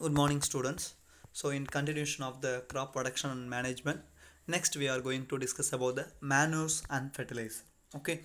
Good morning, students. So, in continuation of the crop production and management, next we are going to discuss about the manures and fertilizer. Okay.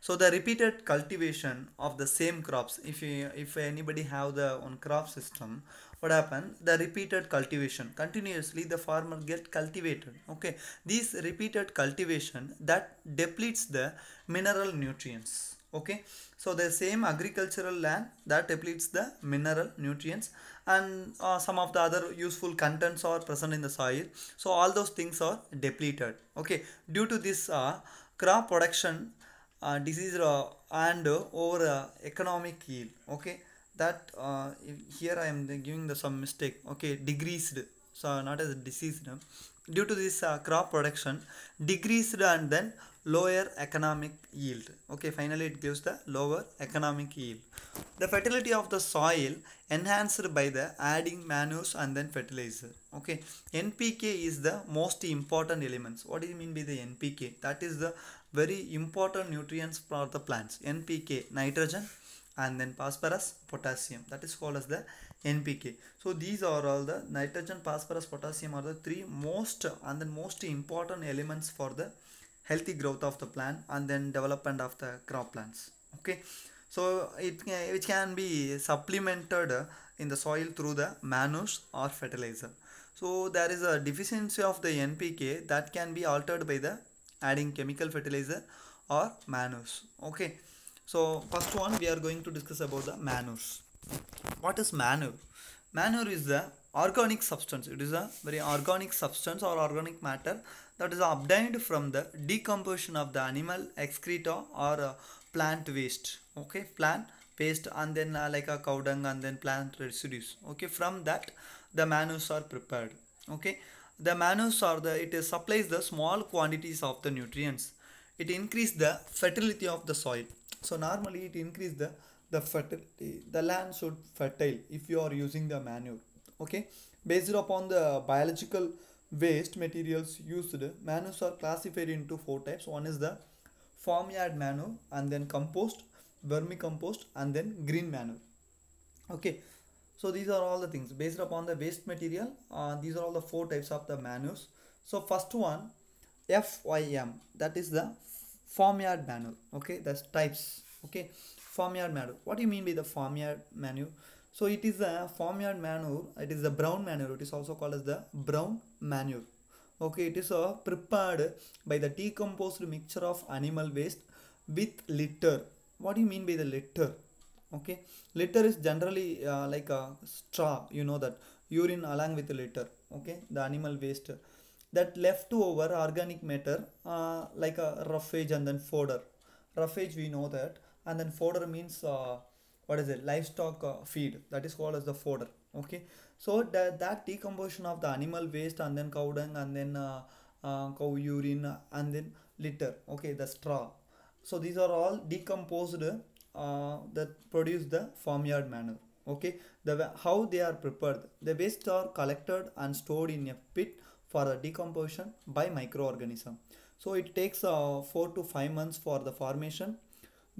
So, the repeated cultivation of the same crops. If you, if anybody have the one crop system, what happen? The repeated cultivation continuously the farmer get cultivated. Okay. this repeated cultivation that depletes the mineral nutrients. Okay. So the same agricultural land that depletes the mineral nutrients and uh, some of the other useful contents are present in the soil. So all those things are depleted. Okay. Due to this uh, crop production uh, disease uh, and uh, over uh, economic yield. Okay. That here I am giving the some mistake. Okay. Decreased. So not as diseased. Due to this uh, crop production decreased and then lower economic yield. Okay finally it gives the lower economic yield. The fertility of the soil enhanced by the adding manures and then fertilizer. Okay npk is the most important elements. What do you mean by the npk that is the very important nutrients for the plants. Npk nitrogen and then phosphorus potassium. That is called as the npk so these are all the nitrogen phosphorus potassium are the three most and then most important elements for the healthy growth of the plant and then development of the crop plants. Okay? So it which can be supplemented in the soil through the manures or fertilizer. So there is a deficiency of the npk that can be altered by the adding chemical fertilizer or manures. Okay? So first one we are going to discuss about the manures what is manure? Manure is the organic substance. It is a very organic substance or organic matter that is obtained from the decomposition of the animal excreta or uh, plant waste. Okay? Plant waste and then uh, like a cow dung and then plant residues. Okay? From that the manures are prepared. Okay? The manures are the it supplies the small quantities of the nutrients. It increase the fertility of the soil. So normally it increase the the fertility the land should fertile if you are using the manure okay? Based upon the biological waste materials used manures are classified into four types. One is the farmyard manure and then compost vermicompost and then green manure okay? So these are all the things. Based upon the waste material uh, these are all the four types of the manures. So first one fym that is the farmyard manure okay? That's types okay farmyard manure. What do you mean by the farmyard manure? So it is a farmyard manure it is the brown manure it is also called as the brown manure. Okay it is uh, prepared by the decomposed mixture of animal waste with litter. What do you mean by the litter? Okay litter is generally uh, like a straw you know that urine along with the litter okay the animal waste. That leftover organic matter uh, like a roughage and then fodder. Roughage we know that and then fodder means uh, what is it? Livestock uh, feed. That is called as the fodder. Okay? So that, that decomposition of the animal waste and then cow dung and then uh, uh, cow urine and then litter. Okay? The straw. So these are all decomposed uh, that produce the farmyard manure. Okay? The how they are prepared? The waste are collected and stored in a pit for the decomposition by microorganism. So it takes uh, 4 to 5 months for the formation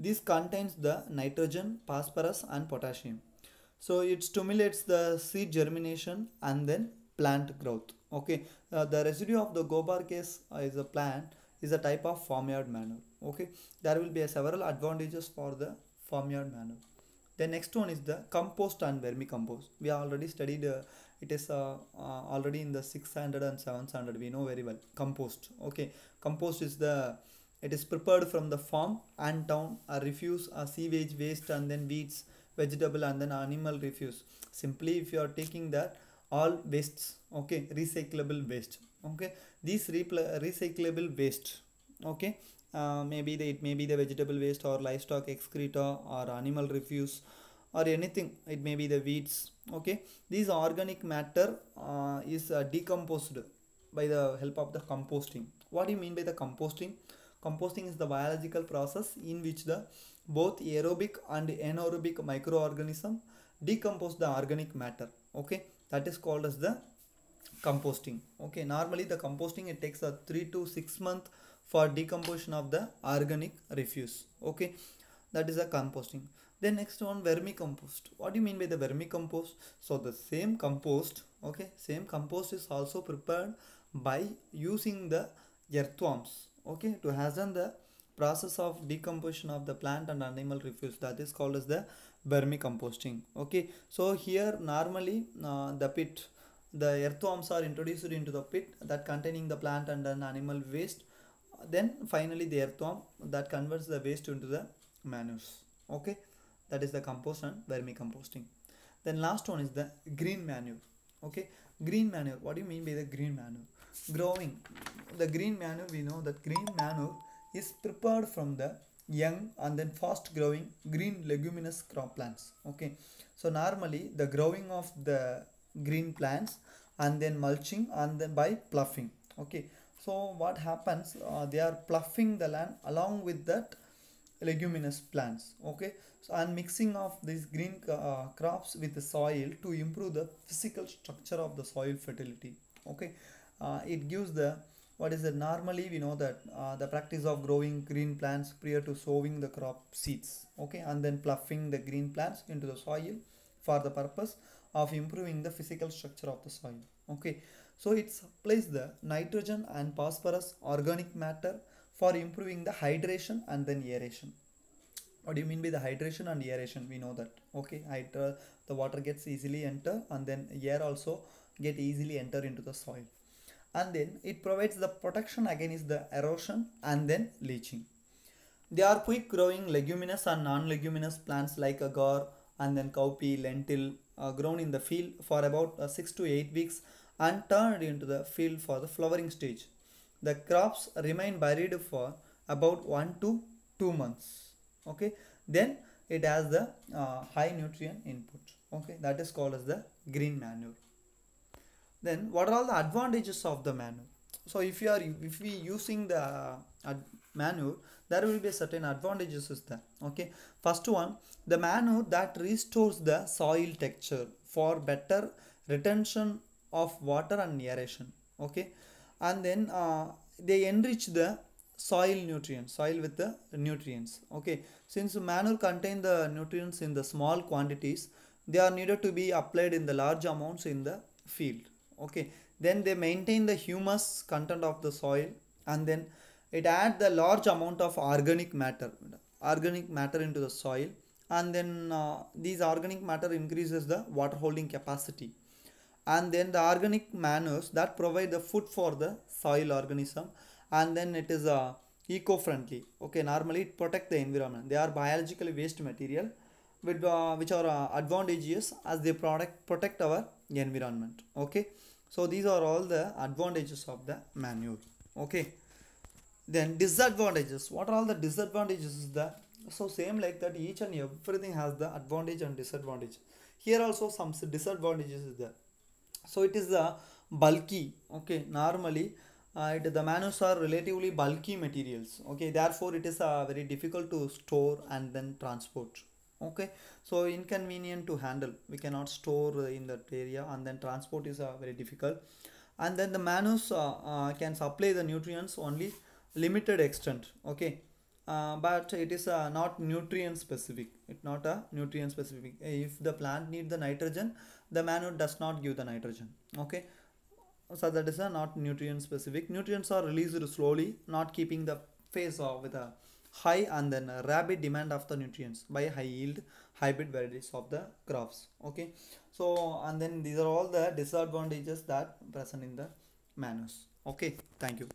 this contains the nitrogen phosphorus and potassium. So it stimulates the seed germination and then plant growth. Okay. Uh, the residue of the gobar gas uh, is a plant is a type of farmyard manure. Okay. There will be several advantages for the farmyard manure. The next one is the compost and vermicompost. We already studied uh, it is uh, uh, already in the 600 and 700 we know very well. Compost. Okay. Compost is the it is prepared from the farm and town uh, refuse uh, sewage waste and then weeds vegetable and then animal refuse. Simply if you are taking that all wastes okay recyclable waste okay? These recyclable waste okay? Uh, maybe the, it may be the vegetable waste or livestock excreta or animal refuse or anything. It may be the weeds okay? These organic matter uh, is uh, decomposed by the help of the composting. What do you mean by the composting composting is the biological process in which the both aerobic and anaerobic microorganism decompose the organic matter okay? That is called as the composting okay? Normally the composting it takes a 3 to 6 month for decomposition of the organic refuse okay? That is a composting. Then next one vermicompost. What do you mean by the vermicompost? So the same compost okay? Same compost is also prepared by using the earthworms okay to hasten the process of decomposition of the plant and animal refuse that is called as the vermicomposting. Okay so here normally uh, the pit the earthworms are introduced into the pit that containing the plant and an animal waste. Then finally the earthworm that converts the waste into the manures. Okay that is the compost and vermicomposting. Then last one is the green manure okay? Green manure. What do you mean by the green manure? Growing. The green manure we know that green manure is prepared from the young and then fast growing green leguminous crop plants. Okay? So normally the growing of the green plants and then mulching and then by ploughing okay? So what happens uh, they are ploughing the land along with that leguminous plants okay? So and mixing of these green uh, crops with the soil to improve the physical structure of the soil fertility okay? Uh, it gives the what is it normally we know that uh, the practice of growing green plants prior to sowing the crop seeds okay? And then ploughing the green plants into the soil for the purpose of improving the physical structure of the soil okay? So it supplies the nitrogen and phosphorus organic matter for improving the hydration and then aeration. What do you mean by the hydration and aeration? We know that. Okay Hydra, the water gets easily enter and then air also get easily enter into the soil. And then it provides the protection against the erosion and then leaching. They are quick growing leguminous and non-leguminous plants like agar and then cowpea lentil uh, grown in the field for about uh, 6 to 8 weeks and turned into the field for the flowering stage the crops remain buried for about 1 to 2 months okay? Then it has the uh, high nutrient input okay? That is called as the green manure. Then what are all the advantages of the manure? So if you are if we using the uh, manure there will be certain advantages is there okay? First one the manure that restores the soil texture for better retention of water and aeration okay and then uh, they enrich the soil nutrients soil with the nutrients. Okay. Since manure contain the nutrients in the small quantities they are needed to be applied in the large amounts in the field. Okay. Then they maintain the humus content of the soil and then it add the large amount of organic matter organic matter into the soil. And then uh, these organic matter increases the water holding capacity and then the organic manures that provide the food for the soil organism and then it is uh, eco-friendly. Okay normally it protect the environment. They are biologically waste material with, uh, which are uh, advantageous as they protect protect our environment. Okay so these are all the advantages of the manure. Okay then disadvantages. What are all the disadvantages is that so same like that each and everything has the advantage and disadvantage. Here also some disadvantages is there so it is the bulky okay normally uh, it, the manures are relatively bulky materials okay. Therefore it is uh, very difficult to store and then transport okay. So inconvenient to handle. We cannot store in that area and then transport is uh, very difficult. And then the manures uh, uh, can supply the nutrients only limited extent okay. Uh, but it is uh, not nutrient specific it's not a nutrient specific. If the plant need the nitrogen the manure does not give the nitrogen okay? So that is a not nutrient specific. Nutrients are released slowly not keeping the phase of with a high and then a rapid demand of the nutrients by high yield hybrid varieties of the crops okay? So and then these are all the disadvantages that present in the manures okay? Thank you